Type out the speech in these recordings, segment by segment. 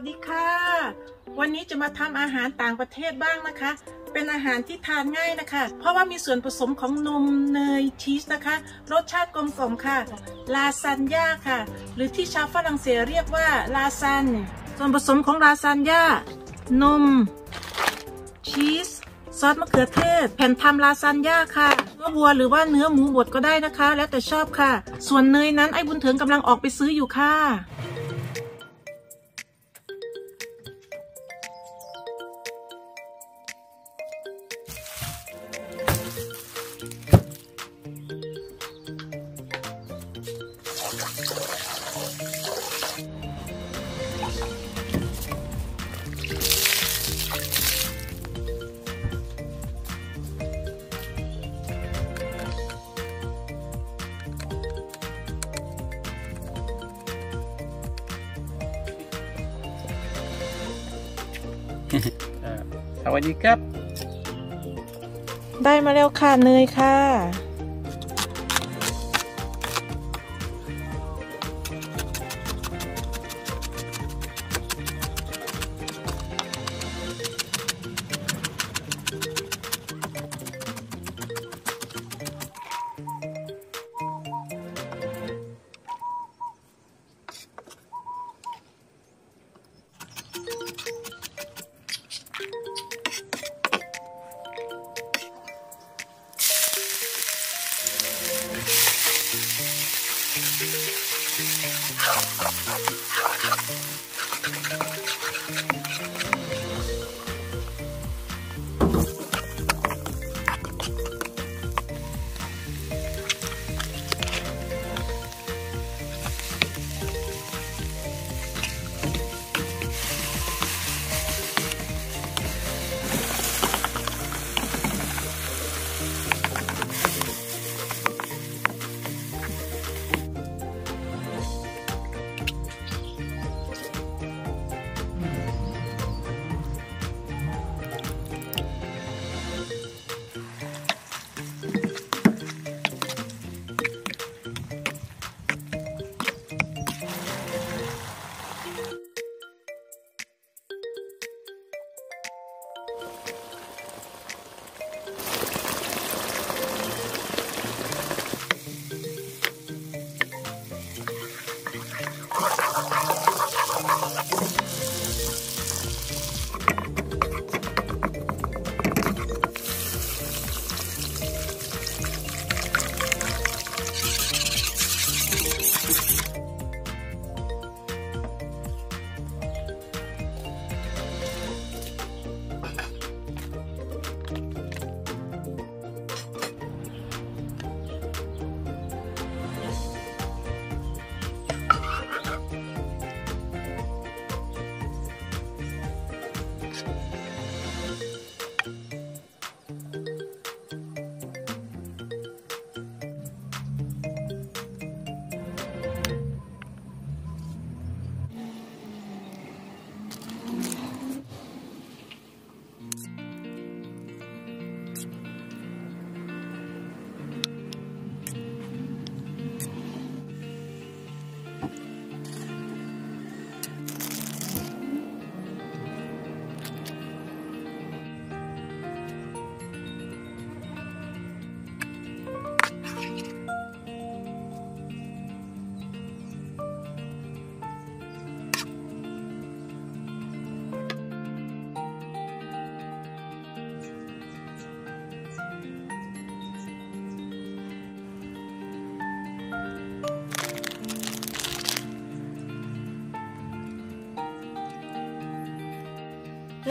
สวัสดีค่ะ วันนี้จะมาทำอาหารต่างประเทศบ้างนะคะ เป็นอาหารที่ทานง่ายนะคะ เพราะว่ามีส่วนผสมของนมเนยชีสนะคะ รสชาติกลมกล่อมค่ะ ลาซานญ่าค่ะ หรือที่ชาวฝรั่งเศสเรียกว่าลาซานส่วนผสมของลาซานญ่านม ชีส ซอสมะเขือเทศ แผ่นทำลาซานญ่าค่ะเนื้อวัวหรือว่าเนื้อหมูบดก็ได้นะคะ แล้วแต่ชอบค่ะ ส่วนเนยนั้นไอ้บุญเถิงกำลังออกไปซื้ออยู่ค่ะ สวัสดีครับ ได้มาแล้วค่ะเนยค่ะ ล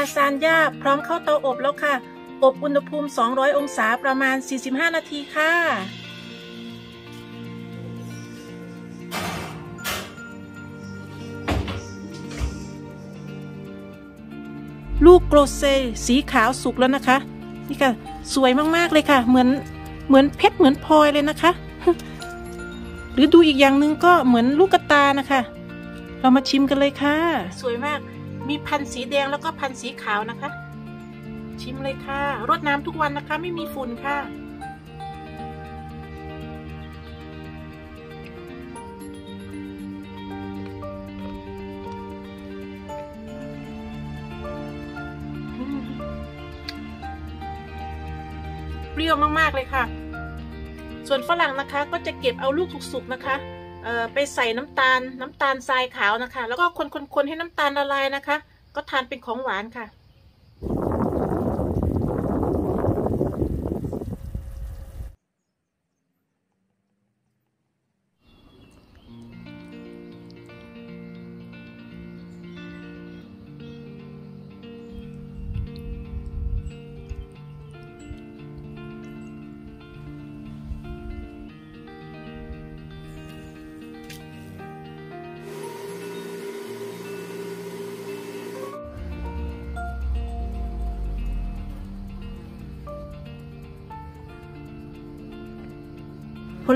าซานญ่าพร้อมเข้าเตาอบแล้วค่ะ อบอุณหภูมิ 200 องศาประมาณ 45 นาทีค่ะ ลูกโกรเซสีขาวสุกแล้วนะคะ นี่ค่ะ สวยมากๆเลยค่ะ เหมือนเหมือนเพชรเหมือนพลอยเลยนะคะ หรือดูอีกอย่างหนึ่งก็เหมือนลูกกระตานะคะ เรามาชิมกันเลยค่ะ สวยมาก มีพันธุ์สีแดงแล้วก็พันธุ์สีขาวนะคะ ชิมเลยค่ะรดน้ำทุกวันนะคะ ไม่มีฝุ่นค่ะเปรี้ยวมาก ๆ เลยค่ะ ส่วนฝรั่งนะคะก็จะเก็บเอาลูกสุกๆนะคะ เอ่อไปใส่น้ำตาลน้ำตาลทรายขาวนะคะ แล้วก็คนๆๆให้น้ำตาลละลายนะคะ ก็ทานเป็นของหวานค่ะ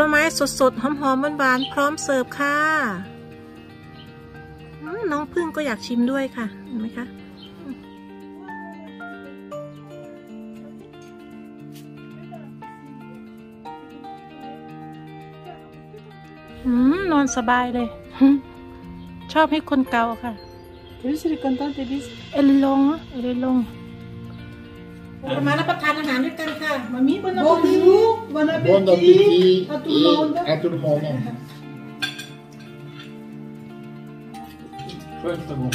ลไม้สดๆ หอมๆหวานๆพร้อมเสิร์ฟค่ะอืมน้องพึ่งก็อยากชิมด้วยค่ะ เห็นไหมคะอืมนอนสบายเลย ชอบให้คนเกาค่ะ Tu vois, elle est contente, Elise. เอลิลงเอลิลง มารับประทานอาหารด้วยกันค่ะมามีบน Bonjour, bon appétit, Bon appétit à tout le monde. et à tout le monde. Ouais, très bon.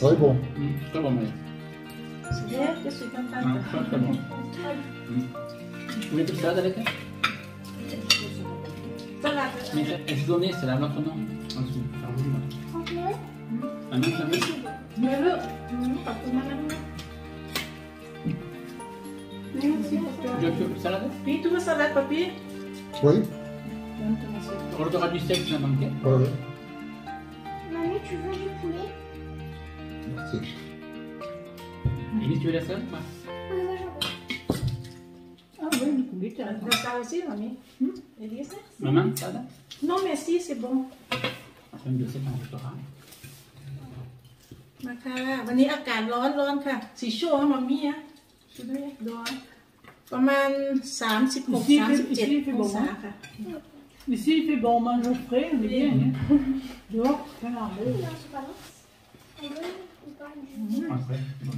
Très bon. Mm, Très bon, mais. เย้จะสุดกัน Ah, très très bon. Mm. Vous voulez plus de salade avec elle สลัด Mais elle se donnait, c'est là l'autre nom. Ah, c'est faire rouge, là. Ah non, ça me เนื้อเลือกขอบคุณมากนะ Tu veux plus de salade พี่ทุกส ลัดปะพี่ Oui, On aura du steak, ça manquait. oui. Mamie, tu veux du poulet Merci. Elise, tu veux la salade quoi Ah, moi j'en veux. Ah oui, du poulet, t'as raison. ราคาสิมามีเอลิส Maman, salade non merci c'est bon C'est une de ces dans le restaurant. มาค่ะ วันนี้อากาศร้อนร้อนค่ะ สีชั่วมามีอะ ช่วยด้วยร้อนประมาณ36 Ici, il fait- ici, il 37 fait อง bon, ศา hein. ค่ะ Ici, il fait bon, on mange au frais, on est bien. Hein. Dehors, c'est un arbre. Non, c'est pas bon. On veut ou pas du Après, bon.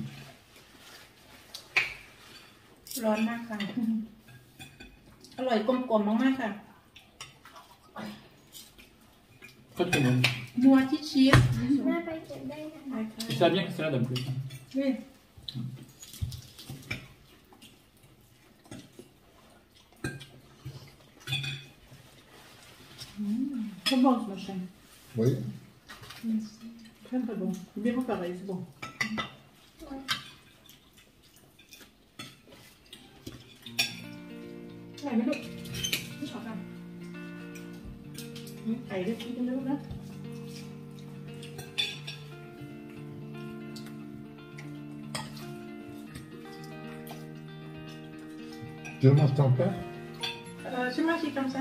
ร้อนมากค่ะ อร่อยกลมกล่อมมากๆค่ะ Très très bon. นัวที่ชีส On n'a pas été belle. Et ça va bien que salade en plus. hein. นี่ Très bon ce machin. Oui. Très très bon. C'est bien pareil, c'est bon. Ouais. อร่อยไหมลูกไม่ชอบค่ะมีไก่ด้วยกินกันลูกนะ Tu le manges ton pain Euh, c'est moi qui comme ça.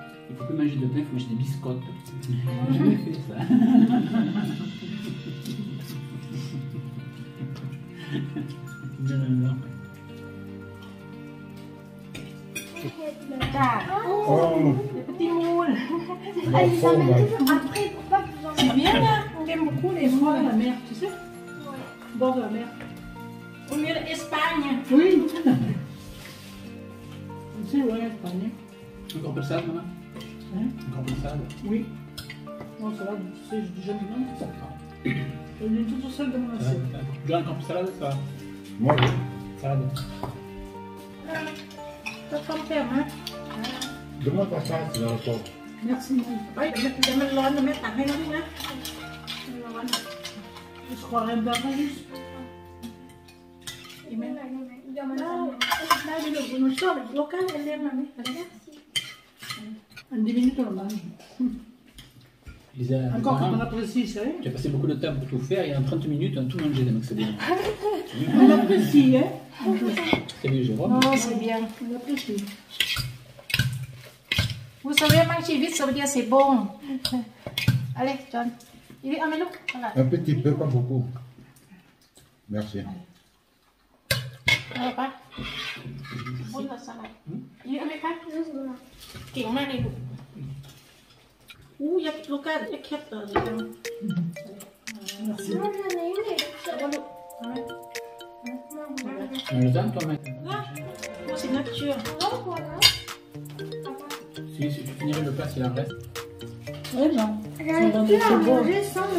Il faut plus manger de pain, il faut manger des biscottes. J'ai jamais fait ça. Non, non, non. จ้า Oh, เดี๋ยวไปตีมูล la Elle les amène fromage. toujours après pour pas que vous en C'est bien là on aime beaucoup les Et moi, fruits la mer, tu sais Ouais. Bord de la mer. on est l'Espagne Oui. Tu sais, ouais, Espagne. Encore un peu de salade, maman Hein Encore un peu de salade Oui. Non, ça va, tu sais, j'ai déjà mis non. Elle est toute seule dans mon assiette. Salade. John, encore un peu de salade, ça va Moi, oui. Salade. ก็ต้มแซ่บนะ Demande ta chasse dans le pot. Merci, Marie. เฮ้ยเดี๋ยวมันเดี๋ยวมันร้อนเดี๋ยวแม่ตักให้นะลูกนะมันร้อน Je croirais me barrer juste. อีกไหม Non, non, non, il doit m'en ได้ donner. ได้ดิลูกหนูช Un diminuteur là. A... Encore quand on apprécie, hein Tu as passé beaucoup de temps pour tout faire et en 30 minutes, on a tout mangé donc c'est bien. on apprécie, hein C'est bien, Jérôme Non, c'est bien. On apprécie. Vous savez manger vite, ça veut dire c'est bon. Allez, John. Il est ah, Un petit peu, pas beaucoup. Merci. Allez, pas? Bon, la salade. Il est à Melou. Non, c'est bon. เก่งมากเลยลูกอู้ยักษ์ลูกก้ายักษ์แคบเลยจัง Non, j'en ai une et เอาลูกเอาไหม Tu me le donnes, toi, maintenant นะผู้สินักเชื่อ Non, voilà. Si, si tu finirais le plat s'il en reste. Oui, non. J'arrive Dans plus des à secondes. manger sans.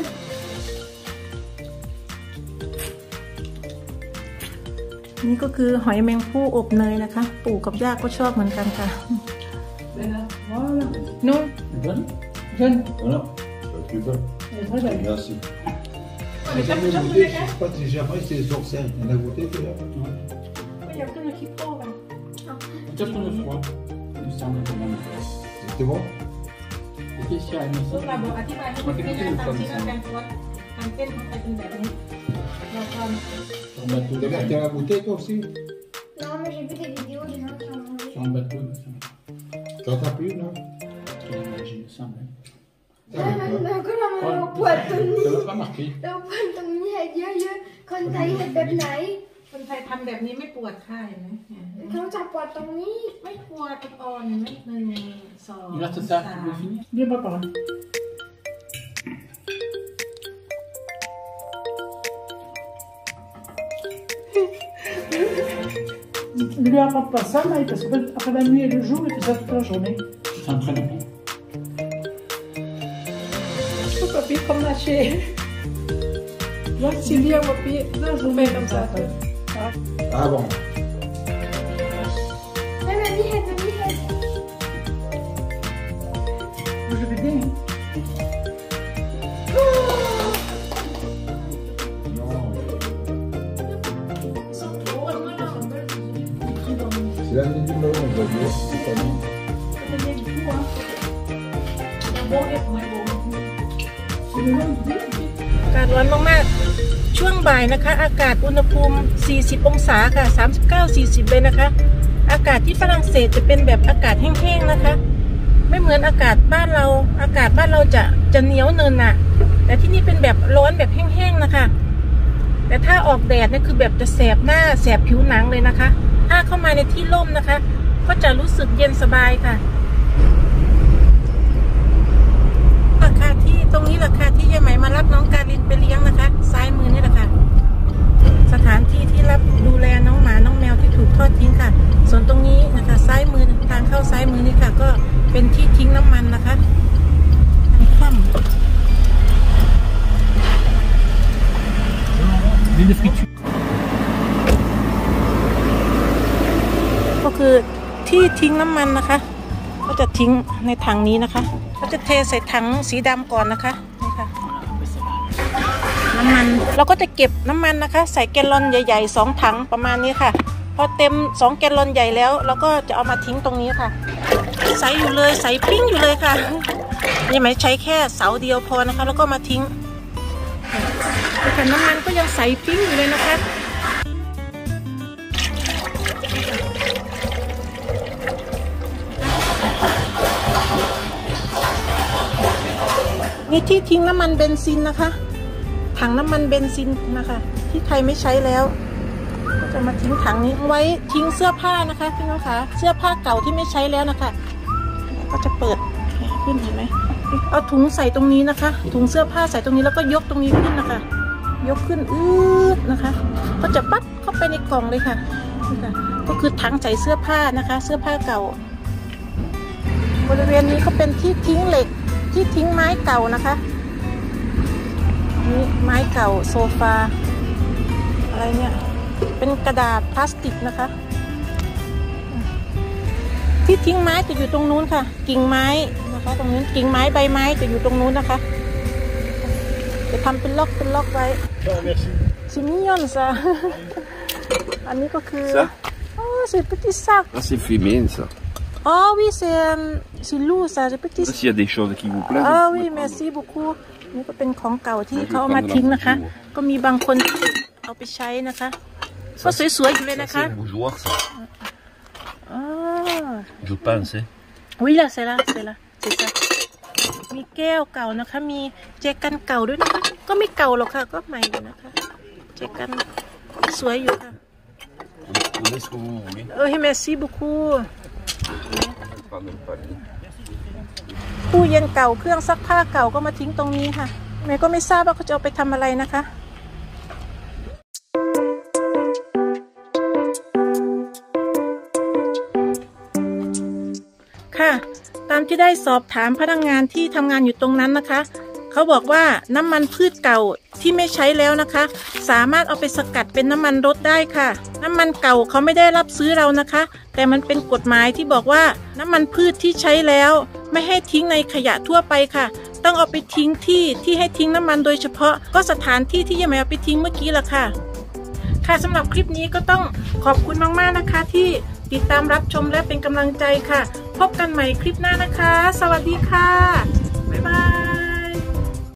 นี่ก็คือหอยแมงผู้อบเนยนะคะ ปู่กับย่าก็ชอบเหมือนกันค่ะ Voilà. นุ่น Tu le donnes Jeune, Voilà. Tu peux. elle est très belle. Merci. J'ai jamais goûté, je sais pas si jamais c'est les oursins. On a goûté, tu là ก็อยากขึ้นมาคิปโป้กัน Peut-être qu'on le froid. Il me semble que non. C'était bon Et qu'est-ce qu'il y a à aimer ลู ça กเราบอกอธิบายให้คุณไม่ได้ตามที่เราการตัวการเต้นของใครเป็นแบบนี้ เราท Sur un bateau. T'as tu as goûté toi aussi Non, mais j'ai vu des vidéos des gens qui en ont Sur un bateau, ça Ça t'a plu, non Il me semble. hein. Ouais, mais mais quand on Ouais, a poids de Ça m'a pas marqué. เราปวดตรงนี้ให้เยอะๆคนไทยเห็นแบบไหนำคนไทยทำแบบนี้ไม่ปวดค่ะเห็นไหมเนี่ยเขาจะปวดตรงนี้ไม่ปวดอ่อนๆเห็นไหมหนึ่งสอง Il reste สา ça, tu ม veux finir Bien préparé. Ne lui apporte pas ça, Maï, parce qu'après la nuit et le jour, il fait ça toute la journée. Ça me prend le temps. ป๊าปี้ comme lâché Là, c'est bien papy toute la journée comme ça. après. Ah bon. แม่แบบนี้เห็นแบบนี้เห็น Je vais bien. On va dire. C'est pas bon. อากาศร้อนมากๆ ช่วงบ่ายนะคะ อากาศอุณหภูมิ 40 องศาค่ะ 39-40 เลยนะคะ อากาศที่ฝรั่งเศสจะเป็นแบบอากาศแห้งๆนะคะ ไม่เหมือนอากาศบ้านเรา อากาศบ้านเราจะจะเหนียวเนินน่ะแต่ที่นี่เป็นแบบร้อนแบบแห้งๆนะคะ แต่ถ้าออกแดดเนี่ยคือแบบจะแสบหน้าแสบผิวหนังเลยนะคะ ถ้าเข้ามาในที่ร่มนะคะ ก็จะรู้สึกเย็นสบายค่ะ ราคาที่ตรงนี้ราคาที่ยายไหมมารับน้องการินไปเลี้ยงนะคะ ซ้ายมือนี่แหละค่ะ สถานที่ที่รับดูแลน้องหมาน้องแมวที่ถูกทอดทิ้งค่ะ ส่วนตรงนี้นะคะซ้ายมือทางเข้าซ้ายมือนี่ค่ะ ก็เป็นที่ทิ้งน้ำมันนะคะทางคว่ L'huile de future ก็คือ ที่ทิ้งน้ำมันนะคะก็จะทิ้งในถังนี้นะคะก็จะเทใส่ถังสีดำก่อนนะคะนี่ค่ะน้ำมันเราก็จะเก็บน้ำมันนะคะ ใส่แกลลอนใหญ่ๆสองถังประมาณนี้ค่ะ พอเต็มสองแกลลอนใหญ่แล้ว เราก็จะเอามาทิ้งตรงนี้ค่ะ ใสอยู่เลยใสปิ้งอยู่เลยค่ะนี่ไหมใช้แค่เสาเดียวพอนะคะ แล้วก็มาทิ้งแต่น้ำมันก็ยังใสปิ้งอยู่เลยนะคะ นี่ที่ทิ้งน้ำมันเบนซินนะคะ ถังน้ำมันเบนซินนะคะ ที่ใครไม่ใช้แล้ว ก็จะมาทิ้งถังนี้ไว้ทิ้งเสื้อผ้านะคะพี่น้องคะเสื้อผ้าเก่าที่ไม่ใช้แล้วนะคะ ก็จะเปิดขึ้นเห็นไหมเอาถุงใส่ตรงนี้นะคะ ถุงเสื้อผ้าใส่ตรงนี้แล้วก็ยกตรงนี้ขึ้นนะคะ ยกขึ้นอืดนะคะ ก็จะปั๊บเข้าไปในกล่องเลยค่ะก็คือถังใส่เสื้อผ้านะคะ เสื้อผ้าเก่า บริเวณนี้ก็เป็นที่ทิ้งเหล็ก ที่ทิ้งไม้เก่านะคะนี่ไม้เก่าโซฟา อะไรเนี่ย เป็นกระดาษพลาสติกนะคะ ที่ทิ้งไม้จะอยู่ตรงนู้นค่ะ กิ่งไม้นะคะ ตรงนี้กิ่งไม้ใบไม้จะอยู่ตรงนู้นนะคะ จะทำเป็นล็อกเป็นล็อกไว้ซิมิยอนซะอันนี้ก็คือ Ça โอ้ c'est petit sac Ah, c'est féminin, ça. Oh oui c'est euh, c'est lourd ça c'est petit S'il y a des choses qui vous plaisent, อ่า vous วิ pouvez เม prendre. ซี่บุคูนี่ก็เป็นของเก่าที่แล้วเขาเอามาทิ้งนะคะดูความก็มีบางคนที่เอาไปใช้นะคะ ก็สวยๆอยู่เลย Ça, นะคะ c'est un bougeoir, ça. อ๋อ Je pense, hein. วิละเสร็จละเสร็จละเสร็จละมีแก้วเก่านะคะ มีแจกันเก่าด้วยนะคะ ก็ไม่เก่าหรอกค่ะ ก็ใหม่อยู่นะคะ แจกันสวยอยู่ค่ะ On met ce que vous voulez. เออให้ ตู้เย็นเก่าเครื่องซักผ้าเก่าก็มาทิ้งตรงนี้ค่ะแม่ก็ไม่ทราบว่าเขาจะเอาไปทำอะไรนะคะค่ะ ตามที่ได้สอบถามพนักงานที่ทำงานอยู่ตรงนั้นนะคะ เขาบอกว่าน้ำมันพืชเก่าที่ไม่ใช้แล้วนะคะ สามารถเอาไปสกัดเป็นน้ำมันรถได้ค่ะ น้ำมันเก่าเขาไม่ได้รับซื้อเรานะคะ แต่มันเป็นกฎหมายที่บอกว่าน้ำมันพืชที่ใช้แล้ว ไม่ให้ทิ้งในขยะทั่วไปค่ะ ต้องเอาไปทิ้งที่ที่ให้ทิ้งน้ำมันโดยเฉพาะ ก็สถานที่ที่ยังไม่เอาไปทิ้งเมื่อกี้ละค่ะ ค่ะสำหรับคลิปนี้ก็ต้องขอบคุณมากๆนะคะ ที่ติดตามรับชมและเป็นกำลังใจค่ะ พบกันใหม่คลิปหน้านะคะ สวัสดีค่ะบ๊ายบาย